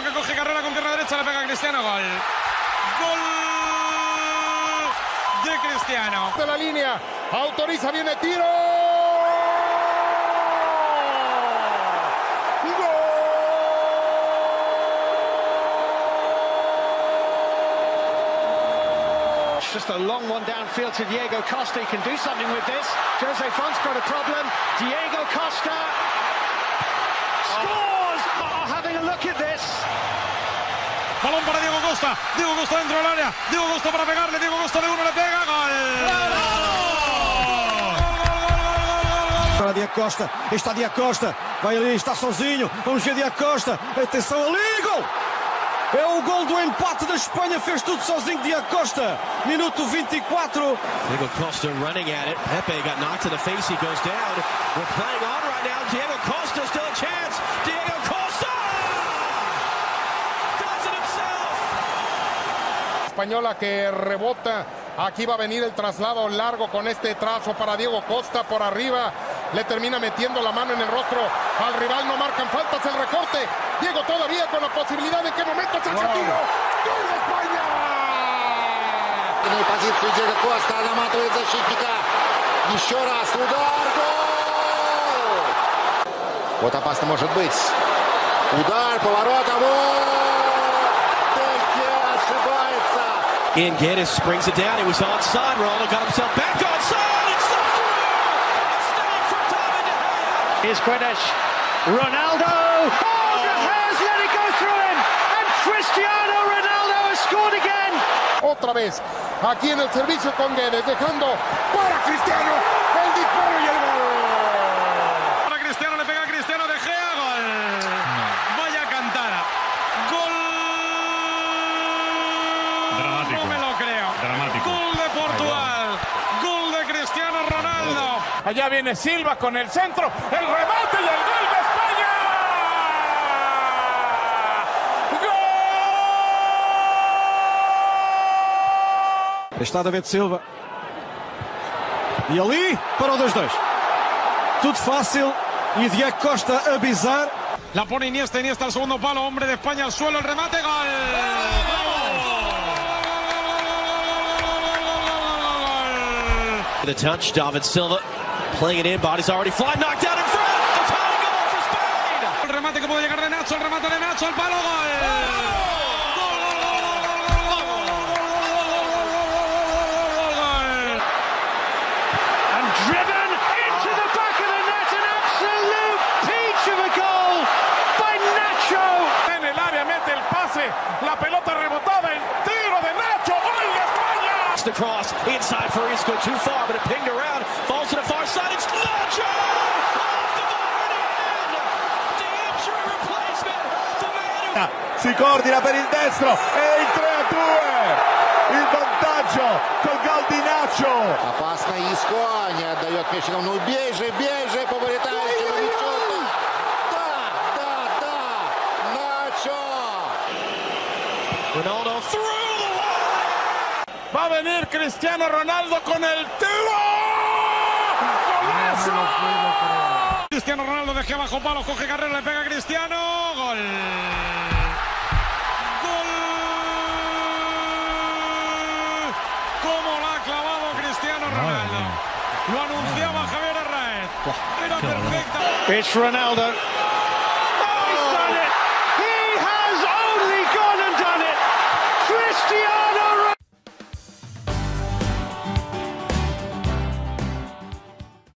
que coge carrera con pierna derecha, le pega a Cristiano, gol. Gol de Cristiano. De la línea, autoriza, viene tiro. Just a long one downfield to Diego Costa. He can do something with this. Jose Font's got a problem. Diego Costa Balón para Diego Costa. Diego Costa dentro del área. Diego Costa para pegarle. Diego Costa de uno le pega. Gol. Para Diego Costa, está Diego Costa, vai ali, está sozinho, vamos ver Diego Costa, atenção ali, gol! É o gol do empate da Espanha, fez tudo sozinho Diego Costa, minuto 24. Diego Costa running at it, Pepe got knocked to the face, he goes down. We're playing on right now, Diego Costa still a chance, Española que rebota. Aquí va a venir el traslado largo con este trazo para Diego Costa por arriba. Le termina metiendo la mano en el rostro al rival. No marcan faltas el recorte. Diego todavía con la posibilidad de qué momento se echa tiro. ¡Gol de España! Иной позицию Диего Коста, наматывает защитника. Еще раз удар, гол! Вот опасно может быть. Удар, поворот, а in Geddes springs it down. It was onside. Ronaldo got himself back onside. It's the through. It's down from David De Gea. Here's Guedes. Ronaldo. Oh, De Gea's let it go through him. And Cristiano Ronaldo has scored again. Otra vez. Aquí en el servicio con Guedes. Dejando para Cristiano. El disparo. Dramático. No me lo creo. Dramático. Gol de Portugal. Gol de Cristiano Ronaldo. Allá viene Silva con el centro, el remate y el gol de España. Está David Silva. E ali para o 2-2. Tudo fácil e Diego Costa a bizar. La pone Iniesta, Iniesta al segundo palo, hombre de España al suelo, el remate, gol. The touch, David Silva playing it in, body's already flying, knocked out in front! Goal for Spain! El remate que puede llegar el remate de el palo, gol. the cross, inside for Isco, too far, but it pinged around, falls to the far side, it's Nacho! Off the bar and in! The injury replacement, the man who... si coordina per il destro e il 3 a 2 il vantaggio col gol di Nacho Опасно Иско. Не отдает Мещиков. Ну бей же, бей же по вылетающему мячу. Да, да, да. Начо. Ronaldo through the wall! Va a venir Cristiano Ronaldo con el tiro. ¡Golazo! Cristiano Ronaldo deja bajo palo, coge carrera, le pega a Cristiano, gol. Gol. Cómo la ha clavado Cristiano Ronaldo. Lo anunciaba Javier Arraez. Era perfecta. It's Ronaldo.